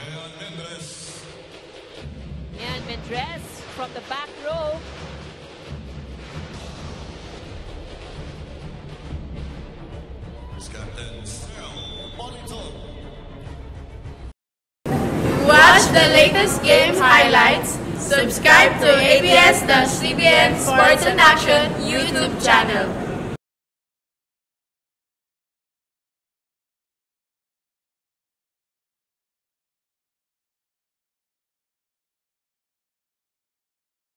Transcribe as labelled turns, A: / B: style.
A: And Mendrez.
B: And Mendrez from the back row.
C: Watch the latest game highlights. Subscribe to ABS-CBN Sports and Action YouTube channel.